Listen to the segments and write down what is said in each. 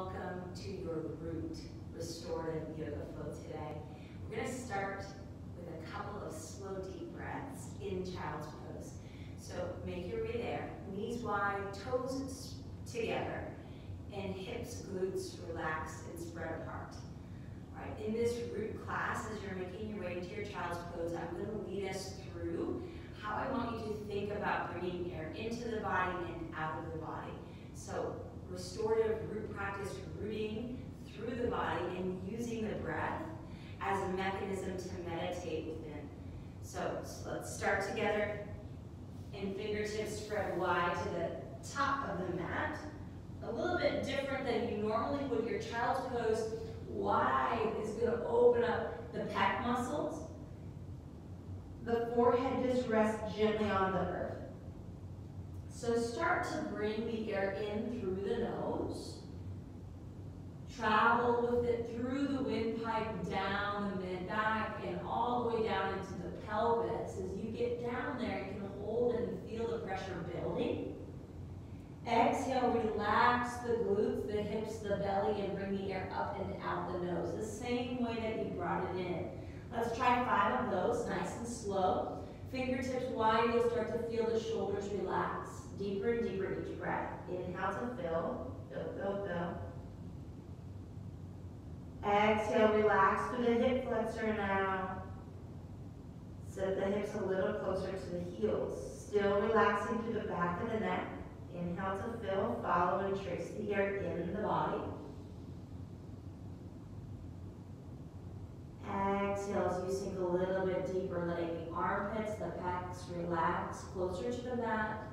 welcome to your root restorative yoga flow today. We're going to start with a couple of slow deep breaths in child's pose. So make your way there, knees wide, toes together, and hips, glutes relaxed and spread apart. All right, in this root class, as you're making your way into your child's pose, I'm going to lead us through how I want you to think about bringing air into the body and out of the body. So restorative root practice, rooting through the body and using the breath as a mechanism to meditate within. So, so let's start together and fingertips spread wide to the top of the mat. A little bit different than you normally would. Your child's pose wide is going to open up the pec muscles. The forehead just rests gently on the earth. So start to bring the air in through the nose. Travel with it through the windpipe, down the mid back, and all the way down into the pelvis. As you get down there, you can hold and feel the pressure building. Exhale, relax the glutes, the hips, the belly, and bring the air up and out the nose, the same way that you brought it in. Let's try five of those, nice and slow. Fingertips wide, you'll start to feel the shoulders relax. Deeper and deeper each breath. Inhale to fill, fill, fill, fill. Exhale, relax through the hip flexor now. Set the hips a little closer to the heels. Still relaxing through the back of the neck. Inhale to fill, follow and trace the air in the body. Exhale as you sink a little bit deeper, letting the armpits, the pecs relax closer to the mat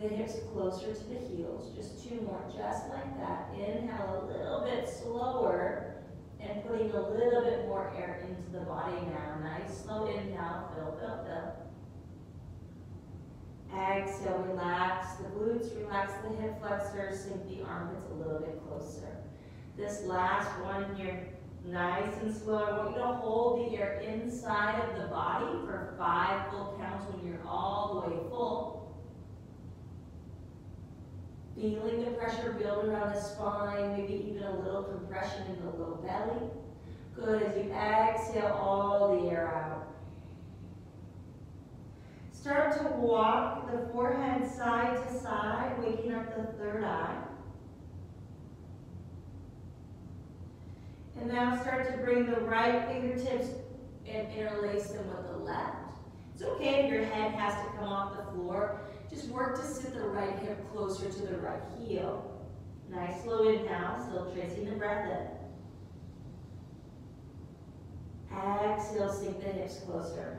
the hips closer to the heels. Just two more, just like that. Inhale a little bit slower and putting a little bit more air into the body now. Nice slow inhale, fill, fill, fill. Exhale, relax the glutes, relax the hip flexors, sink the armpits a little bit closer. This last one here, nice and slow. I want you to hold the air inside of the body for five full counts when you're all the way full. Feeling the pressure build around the spine, maybe even a little compression in the low belly. Good, as you exhale all the air out. Start to walk the forehead side to side, waking up the third eye. And now start to bring the right fingertips and interlace them with the left. It's okay if your head has to come off the floor. Just work to sit the right hip closer to the right heel. Nice slow inhale, still tracing the breath in. Exhale, sink the hips closer.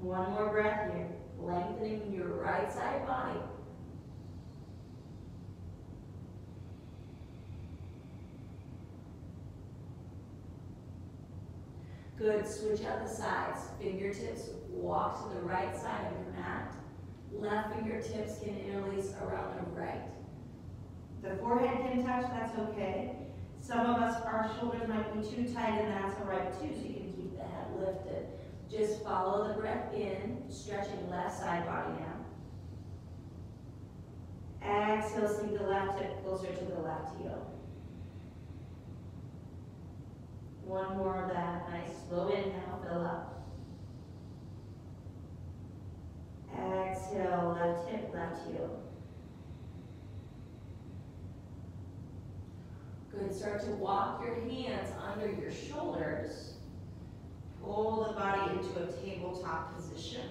One more breath here. Lengthening your right side body. Good, switch out the sides. Fingertips walk to the right side of your mat. Left fingertips can interlace around the right. The forehead can touch, that's okay. Some of us, our shoulders might be too tight and that's all right too, so you can keep the head lifted. Just follow the breath in, stretching left side body now. Exhale, sink the left hip closer to the left heel. One more of that. Nice slow inhale, fill up. Exhale, left hip, left heel. Good, start to walk your hands under your shoulders. Pull the body into a tabletop position.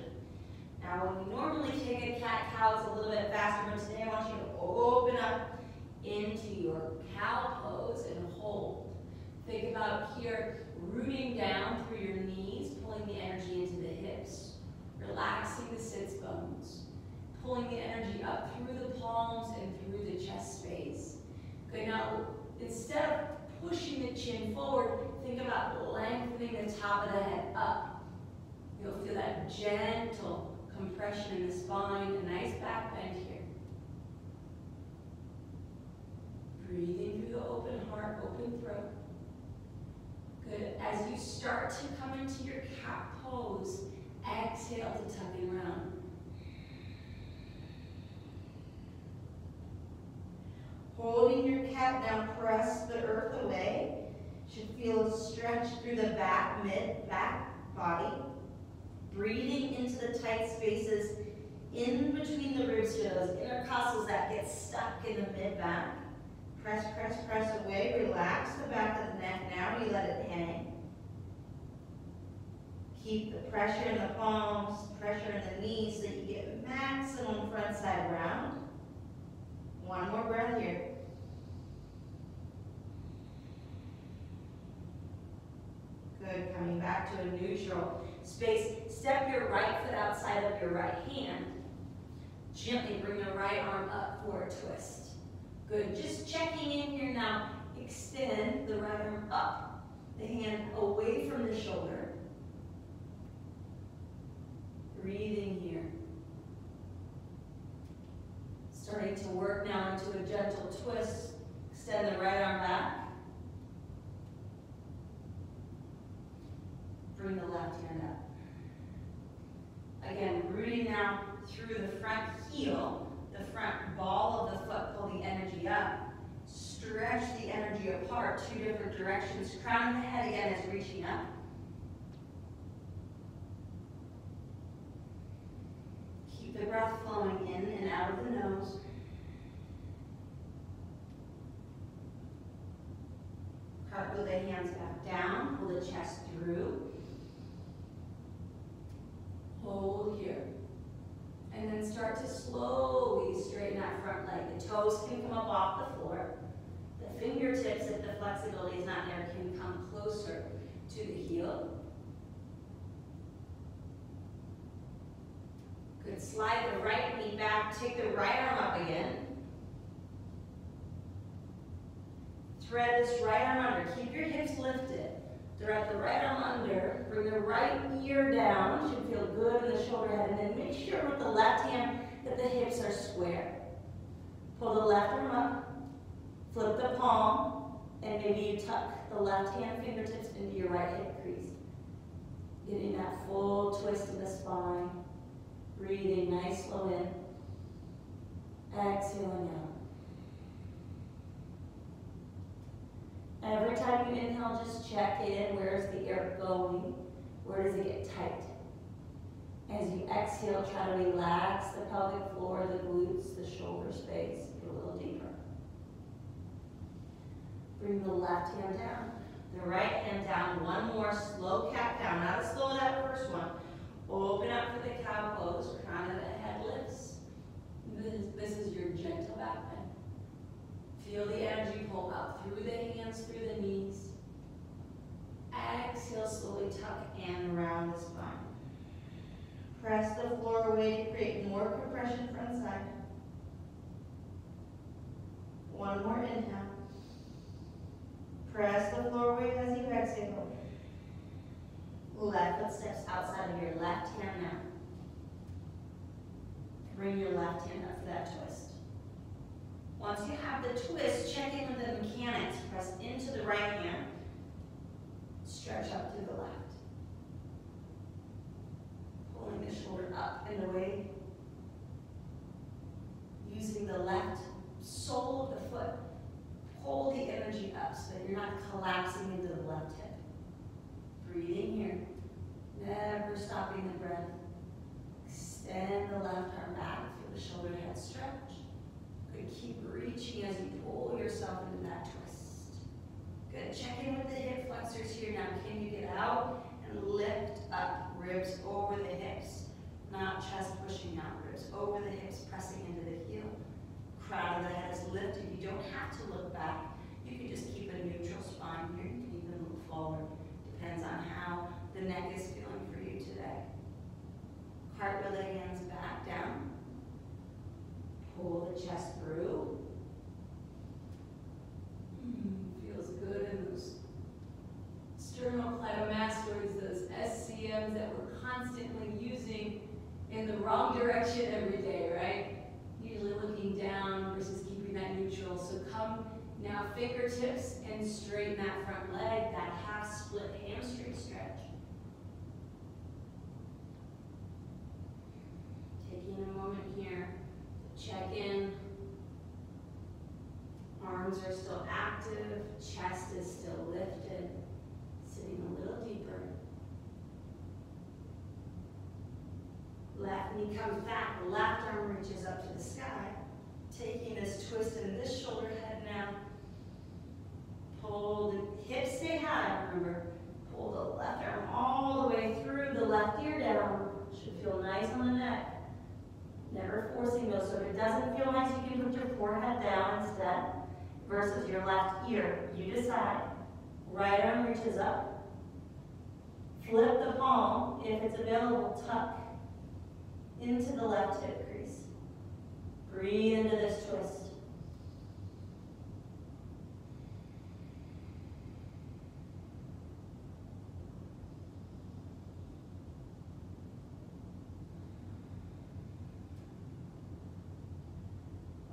Now, when we normally take a cat-cow, it's a little bit faster, but today I want you to open up into your cow pose and hold. Think about here, rooting down through your knees, pulling the energy into the hips, relaxing the sits bones, pulling the energy up through the palms and through the chest space. Okay, now instead of pushing the chin forward, think about lengthening the top of the head up. You'll feel that gentle compression in the spine, a nice back bend here. Breathing through the open heart, open throat. As you start to come into your cat pose, exhale to tucking around. Holding your cat down, press the earth away. Should feel a stretch through the back, mid, back body. Breathing into the tight spaces in between the ribs those intercostals that get stuck in the mid-back. Press, press, press away. Relax the back of the neck now. You let it hang. Keep the pressure in the palms, pressure in the knees so that you get maximum front side round. One more breath here. Good, coming back to a neutral space. Step your right foot outside of your right hand. Gently bring your right arm up for a twist. Good, just checking in here now. Extend the right arm up. The hand away from the shoulder. Breathing here. Starting to work now into a gentle twist. Extend the right arm back. Bring the left hand up. Again, rooting now through the front heel, the front ball of the energy up. Stretch the energy apart, two different directions. Crown of the head again is reaching up. Keep the breath flowing in and out of the nose. Cartwheel the hands back down, pull the chest through. Hold here. And then start to slowly straighten that front leg. The toes can come up off the floor. The fingertips, if the flexibility is not there, can come closer to the heel. Good. Slide the right knee back. Take the right arm up again. Thread this right arm under. Keep your hips lifted. Thread the right arm under. Bring the right ear down. Should feel good in the shoulder head. And then make sure with the left hand that the hips are square. Pull the left arm up. Flip the palm. And maybe you tuck the left hand fingertips into your right hip crease. Getting that full twist in the spine. Breathing nice, slow in. Exhaling out. Every time you inhale, just check in. Where's the air going? Where does it get tight? As you exhale, try to relax the pelvic floor, the glutes, the shoulder space. A little deeper. Bring the left hand down. The right hand down. One more slow cat down. Not as slow as that first one. Open up for the cow pose. Crown of the head lifts. This is, this is your gentle back bend. Feel the energy pull out through the hands, through the knees. Exhale, slowly tuck and around the spine. Press the floor away to create more compression front side. One more inhale. Press the floor away as you exhale. Left foot steps outside of your left hand now. Bring your left hand up for that twist. Once you have the twist, check in with the mechanics. Press into the right hand. Stretch up through the left. Pulling the shoulder up and away. Using the left sole of the foot. Pull the energy up so that you're not collapsing into the left hip. Breathing here. Never stopping the breath. Extend the left arm back. Feel the shoulder head stretch. Good. Keep reaching as you pull yourself into that twist. Good. Check in with the hip flexors here now. Can you get out and lift up ribs over the hips? Not chest pushing out ribs. Over the hips, pressing into the heel. Crown of the head is lifted. You don't have to look back. You can just keep a neutral spine here. You can even move forward. Depends on how the neck is feeling for you today. Cartwheel the hands back down. Pull the chest through. Mm, feels good in those sternocleidomastoids, those SCMs that we're constantly using in the wrong direction every day, right? Usually looking down versus keeping that neutral. So come now fingertips and straighten that front leg, that half split hamstring stretch. Taking a moment here check in Arms are still active, chest is still lifted, sitting a little deeper. Left knee comes back, left arm reaches up to the sky, taking this twist in this shoulder head now. Pull the hips stay high, remember. Pull the left arm all the way through the left ear down. Should feel nice on the neck. Never forcing those. So if it doesn't feel nice, you can put your forehead down instead versus your left ear. You decide. Right arm reaches up. Flip the palm. If it's available, tuck into the left hip crease. Breathe into this twist.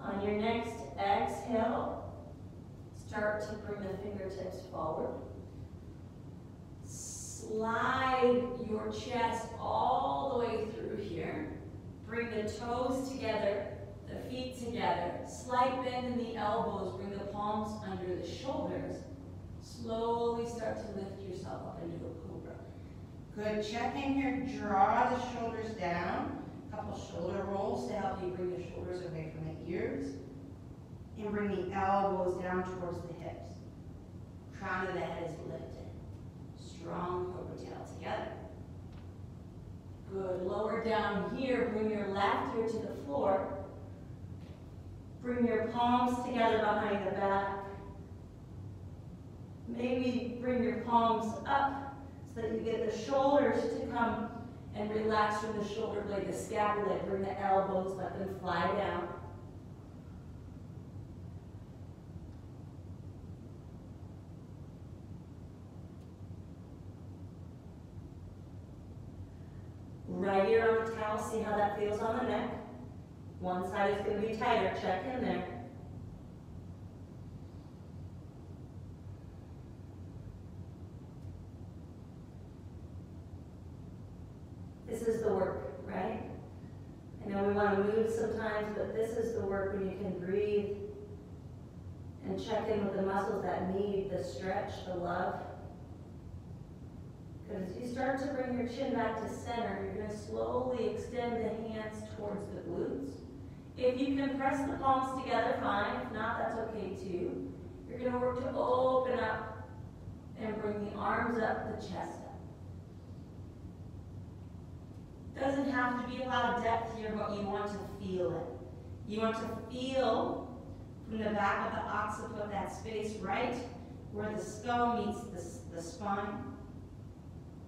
On your next exhale, start to bring the fingertips forward. Slide your chest all the way through here. Bring the toes together, the feet together. Slight bend in the elbows. Bring the palms under the shoulders. Slowly start to lift yourself up into a cobra. Good, check in here, draw the shoulders down. A couple shoulder rolls to help you bring the shoulders away from the ears. And bring the elbows down towards the hips. Crown of the head is lifted. Strong tail together. Good. Lower down here. Bring your left ear to the floor. Bring your palms together behind the back. Maybe bring your palms up so that you get the shoulders to come and relax from the shoulder blade, the scapula. Bring the elbows, let them fly down. Right ear on the towel, see how that feels on the neck. One side is going to be tighter, check in there. This is the work, right? I know we want to move sometimes, but this is the work when you can breathe and check in with the muscles that need the stretch, the love. As you start to bring your chin back to center, you're going to slowly extend the hands towards the glutes. If you can press the palms together, fine. If not, that's okay too. You're going to work to open up and bring the arms up, the chest up. Doesn't have to be a lot of depth here, but you want to feel it. You want to feel from the back of the occiput that space right where the skull meets the, the spine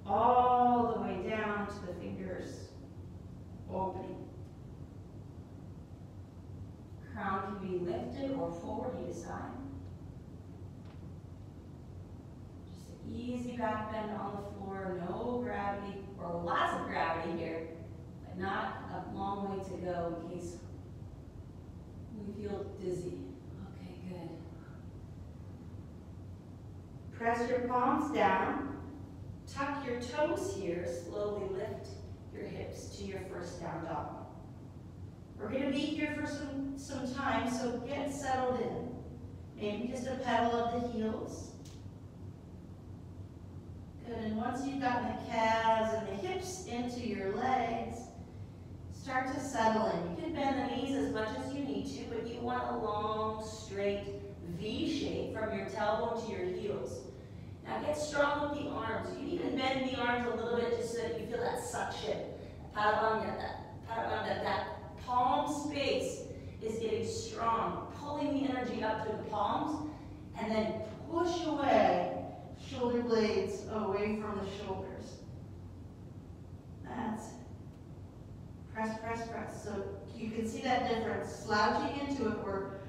all the way down to the fingers opening. Crown can be lifted or forward, you decide. Just an easy back bend on the floor, no gravity, or lots of gravity here, but not a long way to go in case we feel dizzy. Okay, good. Press your palms down. Tuck your toes here, slowly lift your hips to your first down dog. We're going to be here for some, some time, so get settled in. Maybe just a pedal of the heels. Good, and once you've gotten the calves and the hips into your legs, start to settle in. You can bend the knees as much as you need to, but you want a long, straight V shape from your tailbone to your heels. Now get strong with the arms. You can even bend the arms a little bit just so that you feel that suction. Parabanda, that, parabanda, that palm space is getting strong, pulling the energy up through the palms, and then push away shoulder blades away from the shoulders. That's it. Press, press, press. So you can see that difference. Slouching into it or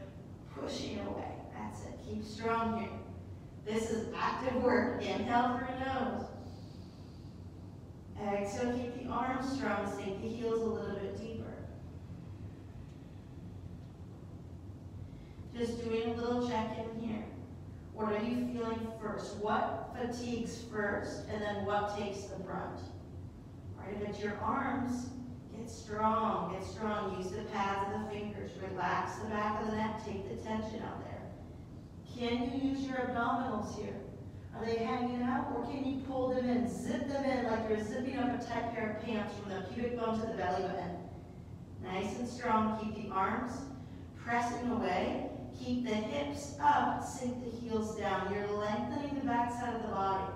pushing away. That's it. Keep strong here. This is active work. Inhale through nose. Exhale, keep the arms strong. Sink the heels a little bit deeper. Just doing a little check-in here. What are you feeling first? What fatigues first, and then what takes the brunt? Right, if it's your arms, get strong, get strong. Use the pads of the fingers. Relax the back of the neck. Take the tension out there. Can you use your abdominals here? Are they hanging out or can you pull them in, zip them in like you're zipping up a tight pair of pants from the pubic bone to the belly button? Nice and strong, keep the arms pressing away. Keep the hips up, sink the heels down. You're lengthening the back side of the body.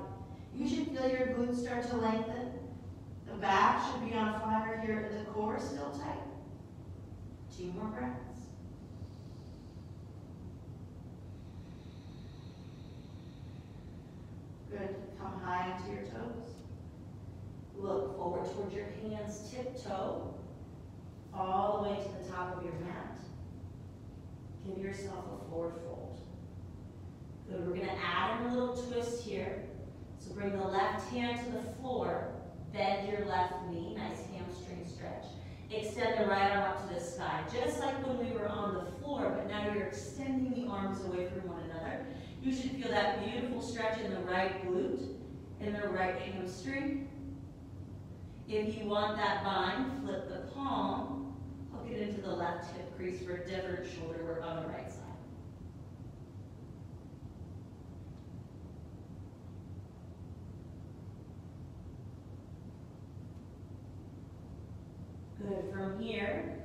You should feel your glutes start to lengthen. The back should be on fire here. The core is still tight. Two more breaths. Good. Come high into your toes. Look forward towards your hands, tiptoe all the way to the top of your mat. Give yourself a forward fold. Good, we're gonna add in a little twist here. So bring the left hand to the floor, bend your left knee, nice hamstring stretch. Extend the right arm up to the sky, just like when we were on the floor, but now you're extending the arms away from one another. You should feel that beautiful stretch in the right glute, in the right hamstring. If you want that bind, flip the palm, hook it into the left hip crease for a different shoulder work on the right side. Good, from here,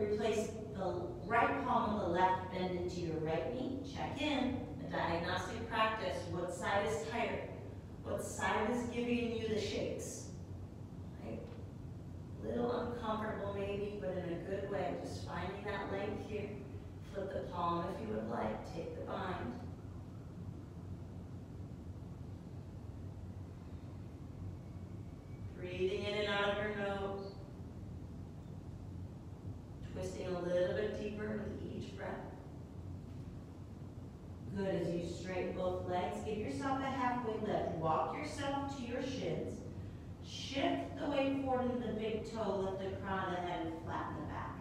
replace the right palm of the left bend into your right knee. Check in, diagnostic practice. What side is tighter? What side is giving you the shakes? Right? Little uncomfortable maybe, but in a good way. Just finding that length here. Flip the palm if you would like. Take the bind. Breathing in and out of your nose. Twisting a little bit deeper with each breath. Good, as you straighten both legs, give yourself a halfway lift. Walk yourself to your shins. Shift the weight forward into the big toe, lift the crown of the head and flatten the back.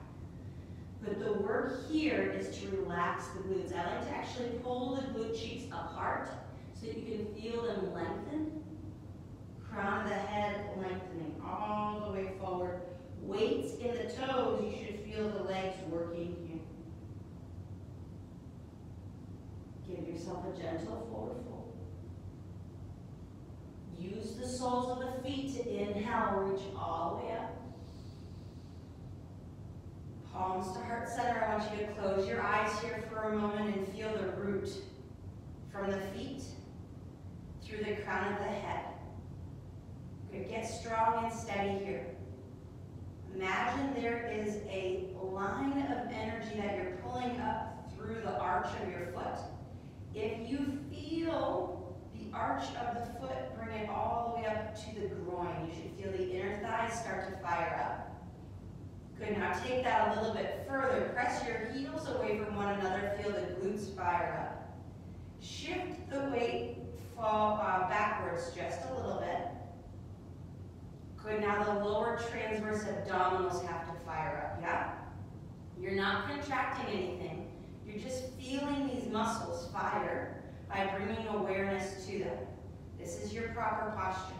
But the work here is to relax the glutes. I like to actually pull the glute cheeks apart so that you can feel them lengthen. Crown of the head lengthening all the way forward. Weights in the toes, you should feel the legs working here. Give yourself a gentle forward fold. Use the soles of the feet to inhale, reach all the way up. Palms to heart center. I want you to close your eyes here for a moment and feel the root from the feet through the crown of the head. Get strong and steady here. Imagine there is a line of energy that you're pulling up through the arch of your foot. If you feel the arch of the foot, bring it all the way up to the groin. You should feel the inner thighs start to fire up. Good, now take that a little bit further. Press your heels away from one another. Feel the glutes fire up. Shift the weight fall uh, backwards just a little bit. Good, now the lower transverse abdominals have to fire up, yeah? You're not contracting anything. You're just feeling these muscles fire by bringing awareness to them. This is your proper posture.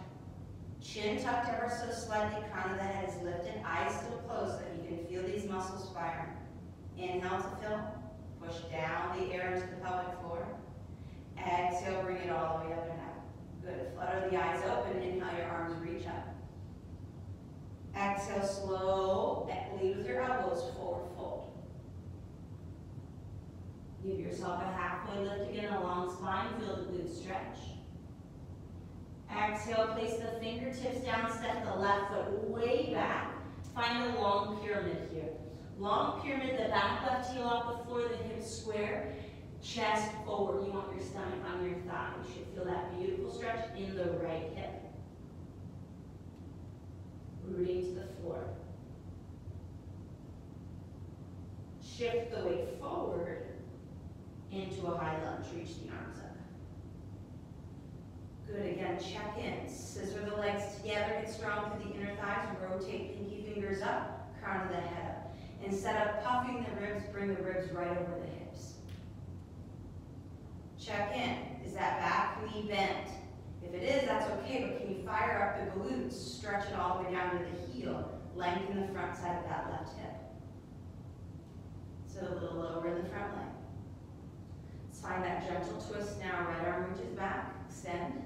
Chin tucked ever so slightly, crown of the head is lifted, eyes still closed so you can feel these muscles firing. Inhale to fill, push down the air into the pelvic floor. Exhale, bring it all the way up and out. Good, flutter the eyes open, inhale, your arms reach up. Exhale, slow, lead with your elbows, forward fold. Give yourself a halfway lift again, a long spine, feel the glute stretch. Exhale, place the fingertips down, step the left foot way back. Find a long pyramid here. Long pyramid, the back left heel off the floor, the hips square, chest forward. You want your stomach on your thigh. You should feel that beautiful stretch in the right hip. Rooting to the floor. Shift the weight forward into a high lunge. Reach the arms up. Good, again, check in. Scissor the legs together, get strong through the inner thighs, rotate pinky fingers up, crown of the head up. Instead of puffing the ribs, bring the ribs right over the hips. Check in. Is that back knee bent? If it is, that's okay, but can you fire up the glutes, stretch it all the way down to the heel, lengthen the front side of that left hip. So a little lower in the front leg. Find that gentle twist now. Right arm reaches back, extend.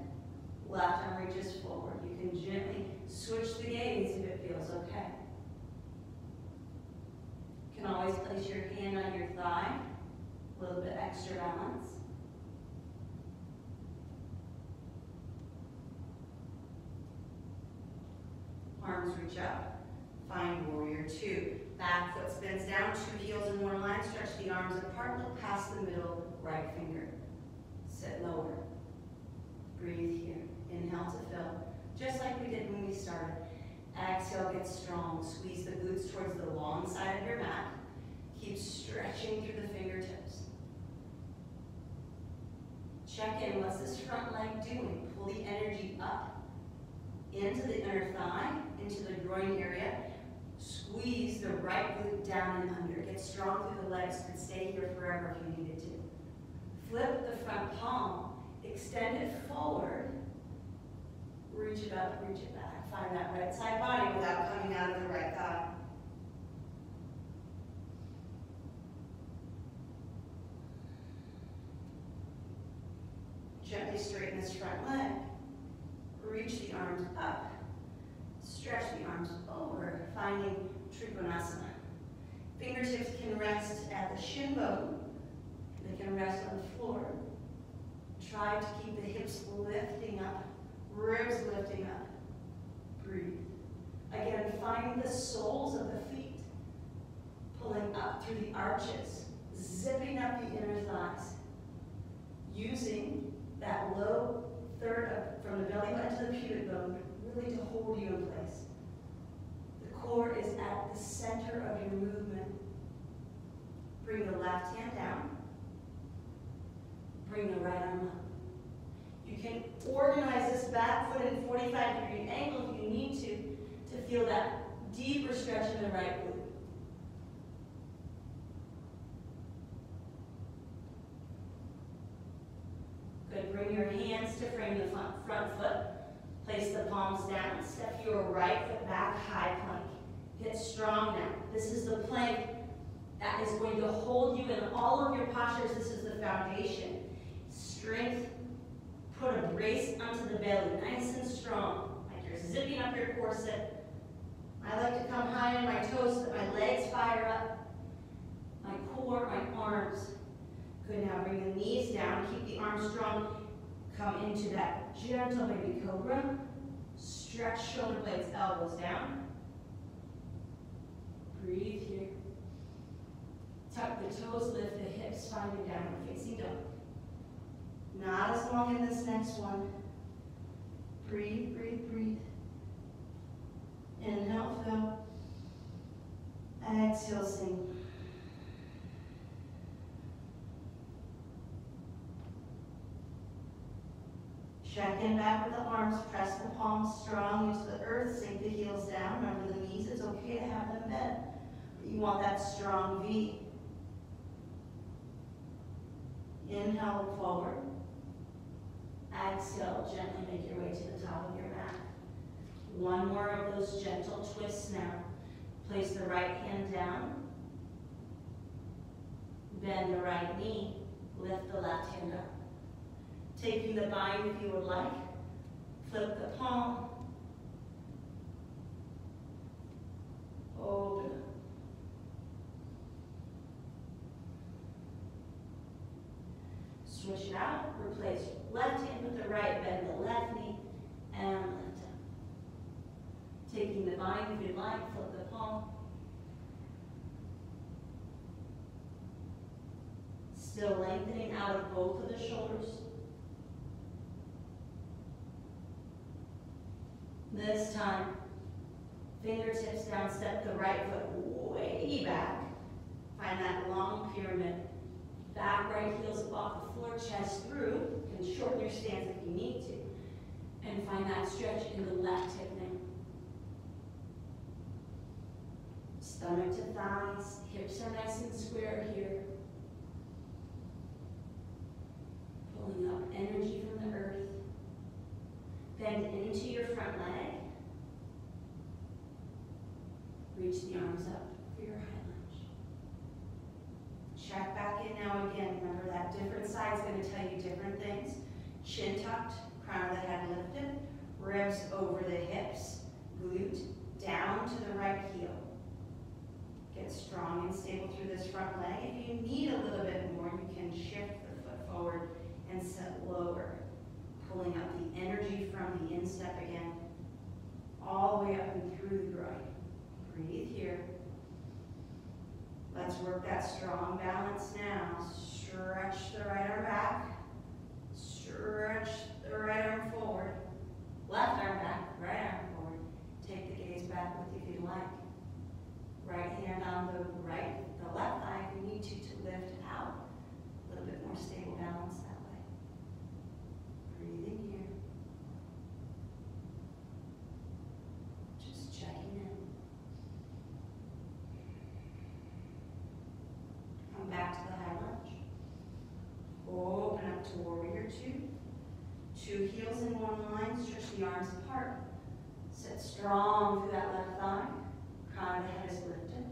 Left arm reaches forward. You can gently switch the gaze if it feels okay. You can always place your hand on your thigh, a little bit extra balance. Arms reach up. Find warrior two. Back foot spins down, two heels in one line. Stretch the arms apart, look past the middle right finger. Sit lower. Breathe here. Inhale to fill, just like we did when we started. Exhale, get strong. Squeeze the glutes towards the long side of your mat. Keep stretching through the fingertips. Check in, what's this front leg doing? Pull the energy up into the inner thigh, into the groin area. Squeeze the right glute down and under. Get strong through the legs. Could stay here forever if you needed to. Flip the front palm. Extend it forward. Reach it up, reach it back. Find that right side body without coming out of the right thigh. Gently straighten this front leg. Reach the arms up. Stretch the arms over, finding Trikonasana. Fingertips can rest at the shin bone. They can rest on the floor. Try to keep the hips lifting up, ribs lifting up. Breathe. Again, find the soles of the feet pulling up through the arches, zipping up the inner thighs, using that low third of, from the belly button to the pubic bone really to hold you in place. The core is at the center of your movement. Bring the left hand down. Bring the right arm up. You can organize this back foot in 45 degree angle if you need to, to feel that deeper stretch in the right glute. Good, bring your hands to frame the front, foot. Place the palms down, step your right foot back, high plank. Get strong now. This is the plank that is going to hold you in all of your postures. This is the foundation. Strength, put a brace onto the belly, nice and strong, like you're zipping up your corset. I like to come high on my toes so that my legs fire up, my core, my arms. Good, now bring the knees down, keep the arms strong. Come into that gentle baby cobra. Stretch shoulder blades, elbows down. Breathe here. Tuck the toes, lift the hips, find your downward facing dog. Not as long in this next one. Breathe, breathe, breathe. Inhale, fill. Exhale, sink. Check in back with the arms, press the palms strong into the earth, sink the heels down. Remember the knees, it's okay to have them bent. But you want that strong V. Inhale forward. Exhale, gently make your way to the top of your mat. One more of those gentle twists now. Place the right hand down. Bend the right knee. Lift the left hand up. Taking the bind if you would like. Flip the palm. Open up. Switch it out. Replace left hand with the right. Bend the left knee and lift up. Taking the bind if you'd like. Flip the palm. Still lengthening out of both of the shoulders. This time, fingertips down, step the right foot way back. Find that long pyramid. Back right heels up off the floor, chest through. and shorten your stance if you need to. And find that stretch in the left hip now. Stomach to thighs, hips are nice and square here. Pulling up energy from the earth. Bend into your front leg. Reach the arms up for your high lunge. Check back back in now again. Remember that different side's gonna tell you different things. Chin tucked, crown of the head lifted, ribs over the hips, glute down to the right heel. Get strong and stable through this front leg. If you need a little bit more, you can shift the foot forward and set lower, pulling up the energy from the instep again, all the way up and through the groin. Breathe here. Let's work that strong balance now. Stretch the right arm back. Stretch the right arm forward. Left arm back, right arm forward. Take the gaze back with you if you'd like. Right hand on the right, the left thigh if you need to, to lift out. A little bit more stable balance that way. Breathing here. Just checking in. Come back to the high lunge. Open up to warrior two. Two heels in one line, stretch the arms apart. Sit strong through that left thigh. Crown of the head is lifted.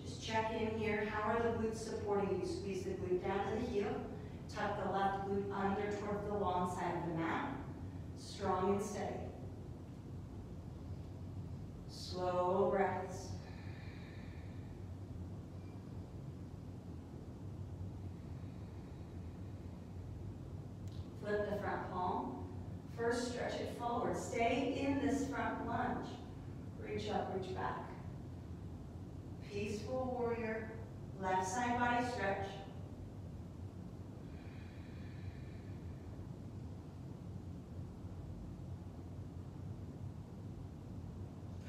Just check in here. How are the glutes supporting you? Squeeze the glute down to the heel. Tuck the left glute under towards the long side of the mat. Strong and steady. Slow breaths. Flip the front palm. First, stretch it forward. Stay in this front lunge. Reach up, reach back. Peaceful warrior. Left side body stretch.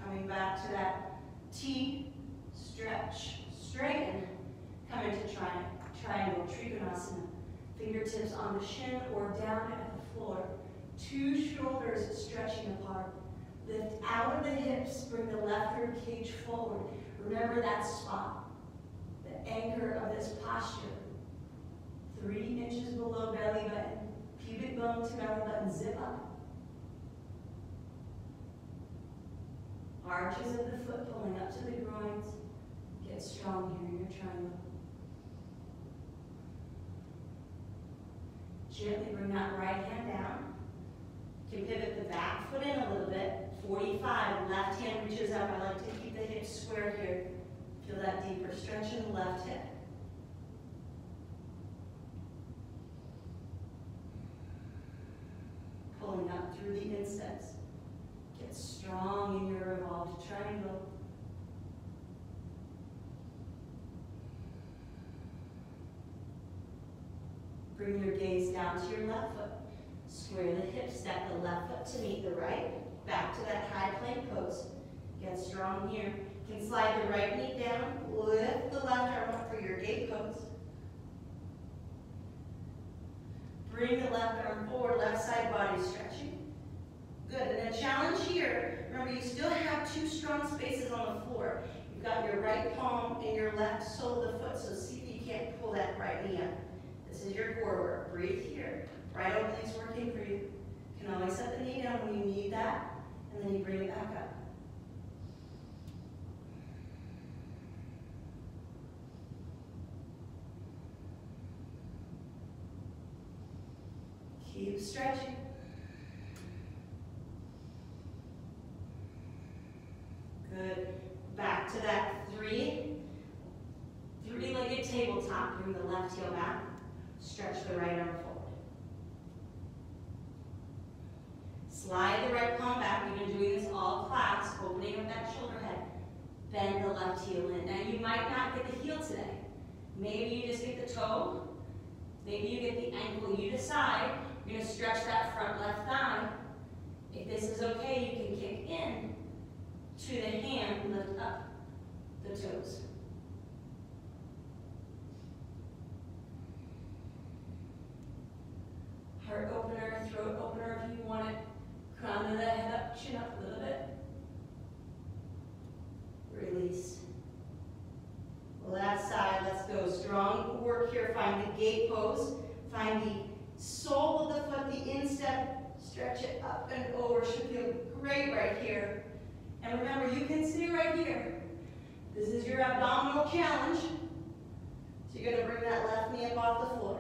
Coming back to that T, stretch, straighten. Come into tri triangle, Trikonasana. Fingertips on the shin or down at the floor. Two shoulders stretching apart. Lift out of the hips, bring the left rib cage forward. Remember that spot, the anchor of this posture. Three inches below belly button, pubic bone to belly button, zip up. Arches of the foot pulling up to the groins. Get strong here in your triangle. Gently bring that right hand down. You can pivot the back foot in a little bit. 45, left hand reaches up. I like to keep the hips square here. Feel that deeper stretch in the left hip. Pulling up through the insteps. Get strong in your revolved triangle. Bring your gaze down to your left foot. Square the hips, step the left foot to meet the right. Back to that high plank pose. Get strong here. You can slide the right knee down, lift the left arm up for your gate pose. Bring the left arm forward, left side body stretching. Good, and then challenge here. Remember, you still have two strong spaces on the floor. You've got your right palm and your left sole of the foot, so see if you can't pull that right knee up. This is your core work. Breathe here. Right oblique's working for you. You can always set the knee down when you need that, and then you bring it back up. Keep stretching. Good. Back to that three. Three-legged tabletop. Bring the left heel back. Stretch the right arm forward. Slide the right palm back. We've been doing this all class, opening up that shoulder head. Bend the left heel in. Now you might not get the heel today. Maybe you just get the toe. Maybe you get the ankle. You decide. You're going to stretch that front left thigh. If this is okay, you can kick in to the hand, lift up the toes. Heart opener, if you want it. Crown of the head up, chin up a little bit. Release. Left side, let's go. Strong work here. Find the gate pose. Find the sole of the foot, the instep. Stretch it up and over. Should feel great right here. And remember, you can stay right here. This is your abdominal challenge. So you're gonna bring that left knee up off the floor.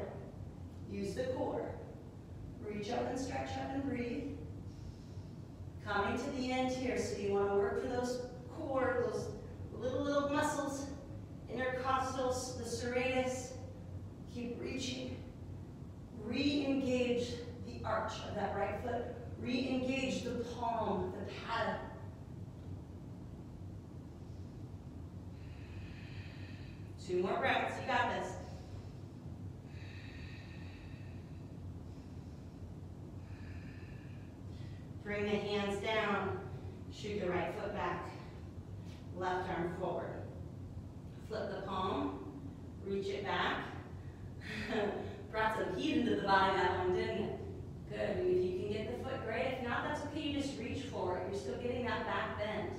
Use the core. Reach up and stretch up and breathe. Coming to the end here, so you wanna work for those core, those little, little muscles, intercostals, the serratus. Keep reaching. Re-engage the arch of that right foot. Re-engage the palm, the pad. Two more breaths, you got this. Bring the hands down, shoot the right foot back, left arm forward. Flip the palm, reach it back. Brought some heat into the body that one, didn't it? Good, and if you can get the foot, great. If not, that's okay, you just reach for it. You're still getting that back bend.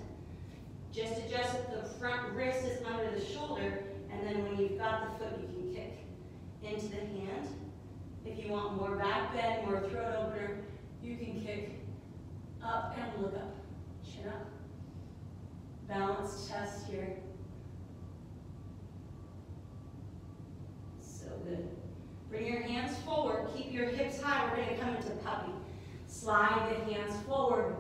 Just adjust the front wrist is under the shoulder, and then when you've got the foot, you can kick into the hand. If you want more back bend, more throat opener, you can kick up and look up, chin up. Balanced chest here. So good. Bring your hands forward, keep your hips high. We're gonna come into puppy. Slide the hands forward,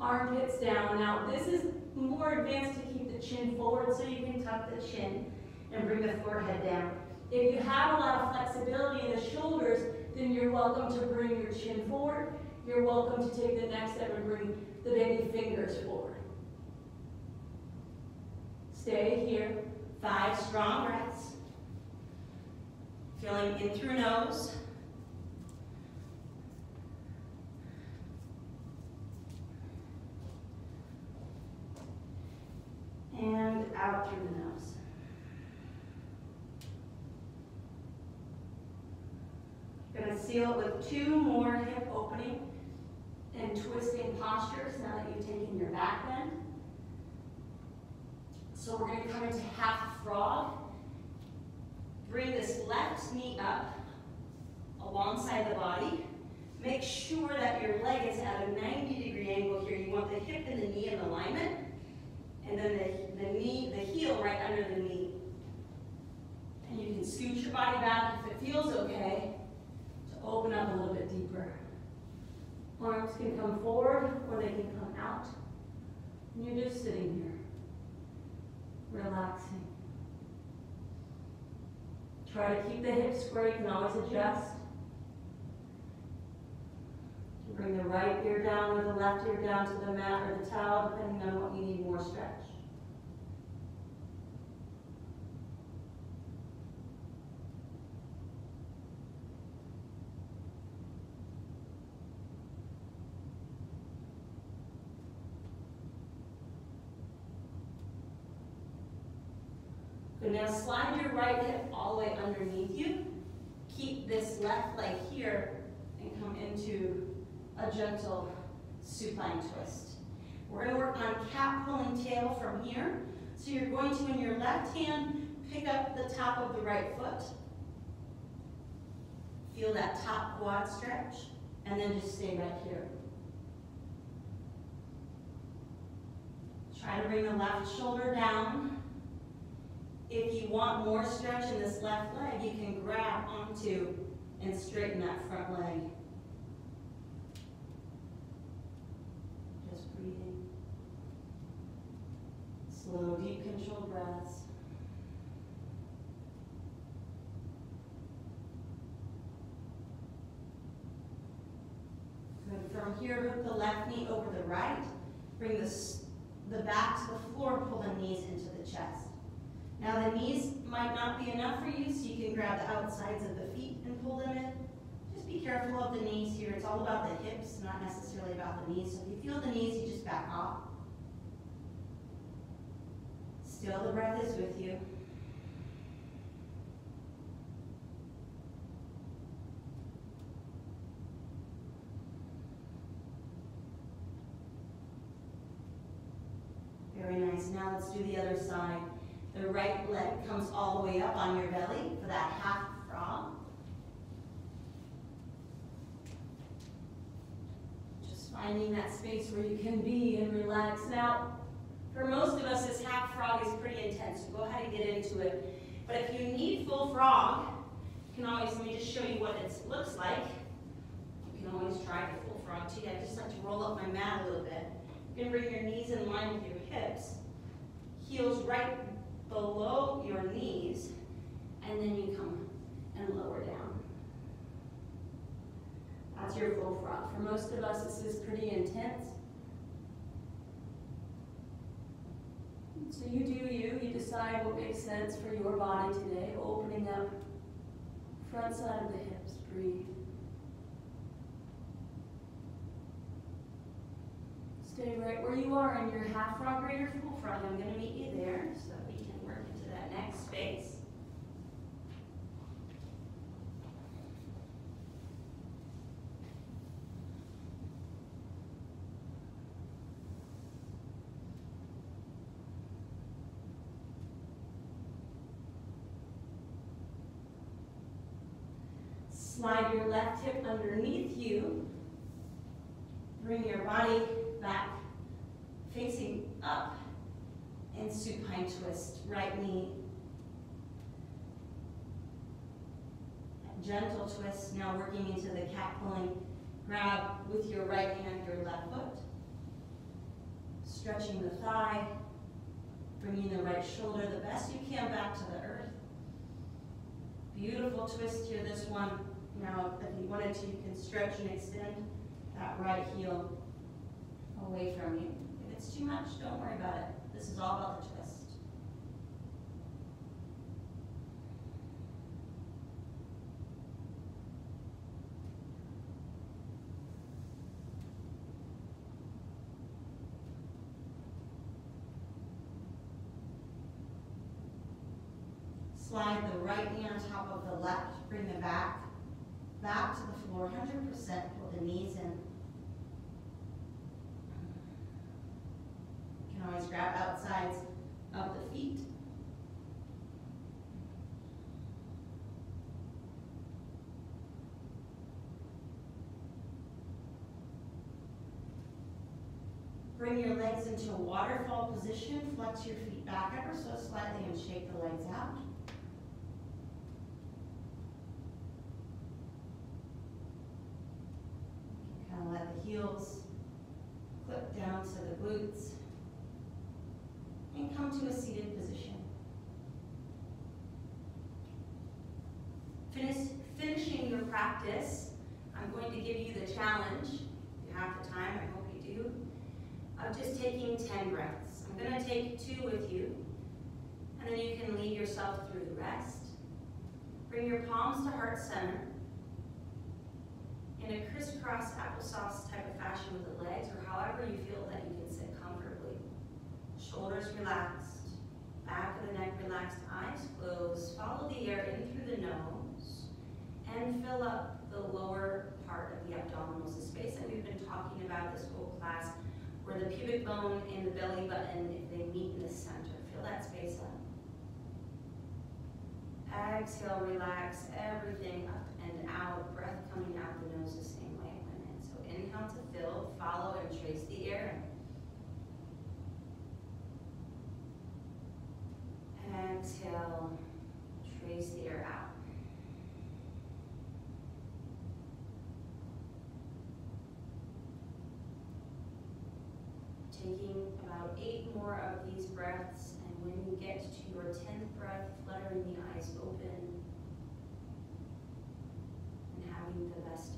armpits down. Now this is more advanced to keep the chin forward so you can tuck the chin and bring the forehead down. If you have a lot of flexibility in the shoulders, then you're welcome to bring your chin forward. You're welcome to take the next step and bring the baby fingers forward. Stay here. Five strong breaths. Feeling in through the nose. And out through the nose. Gonna seal it with two more hip opening and twisting postures now that you've taken your back bend. So we're gonna come into half frog. Bring this left knee up alongside the body. Make sure that your leg is at a 90 degree angle here. You want the hip and the knee in alignment. And then the, the knee, the heel right under the knee. And you can scoot your body back if it feels okay open up a little bit deeper. Arms can come forward or they can come out. And you're just sitting here, relaxing. Try to keep the hips square, you can always adjust. Bring the right ear down or the left ear down to the mat or the towel, depending on what you need more stretch. Good, now slide your right hip all the way underneath you. Keep this left leg here and come into a gentle supine twist. We're gonna work on cat pulling tail from here. So you're going to, in your left hand, pick up the top of the right foot. Feel that top quad stretch, and then just stay right here. Try to bring the left shoulder down. If you want more stretch in this left leg, you can grab onto and straighten that front leg. Just breathing. Slow, deep, controlled breaths. Good. From here, hook the left knee over the right. Bring the, the back to the floor, pull the knees into the chest. Now the knees might not be enough for you, so you can grab the outsides of the feet and pull them in. Just be careful of the knees here. It's all about the hips, not necessarily about the knees. So if you feel the knees, you just back off. Still the breath is with you. Very nice. Now let's do the other side. The right leg comes all the way up on your belly for that half frog. Just finding that space where you can be and relax. Now, for most of us, this half frog is pretty intense. So go ahead and get into it. But if you need full frog, you can always, let me just show you what it looks like. You can always try the full frog too. I just like to roll up my mat a little bit. You can bring your knees in line with your hips. Heels right below your knees. And then you come and lower down. That's your full frog. For most of us, this is pretty intense. So you do you, you decide what makes sense for your body today, opening up front side of the hips, breathe. Stay right where you are in your half frog or your full frog. I'm gonna meet you there so next space. Slide your left hip underneath you. Bring your body back, facing up, and supine twist. Right knee. Gentle twist, now working into the cat pulling. Grab with your right hand your left foot. Stretching the thigh. Bringing the right shoulder the best you can back to the earth. Beautiful twist here, this one. Now, if you wanted to, you can stretch and extend that right heel away from you. If it's too much, don't worry about it. This is all about the twist. Slide the right knee on top of the left, bring the back, back to the floor, 100%, pull the knees in. You can always grab outsides of the feet. Bring your legs into a waterfall position, flex your feet back ever so slightly and shake the legs out. Kind of let the heels clip down to the glutes and come to a seated position. Finish, finishing your practice, I'm going to give you the challenge, if you have the time, I hope you do, of just taking 10 breaths. I'm going to take two with you, and then you can lead yourself through the rest. Bring your palms to heart center in a crisscross applesauce type of fashion with the legs, or however you feel that you can sit comfortably. Shoulders relaxed, back of the neck relaxed, eyes closed. Follow the air in through the nose and fill up the lower part of the abdominals, the space that we've been talking about this whole class, where the pubic bone and the belly button, they meet in the center. Fill that space up. Exhale, relax everything up and out. Breath coming out the nose the same way it went in. So inhale to fill, follow and trace the air. Exhale, trace the air out. Taking about eight more of these breaths, and when you get to your tenth breath, fluttering the eyes open, and having the best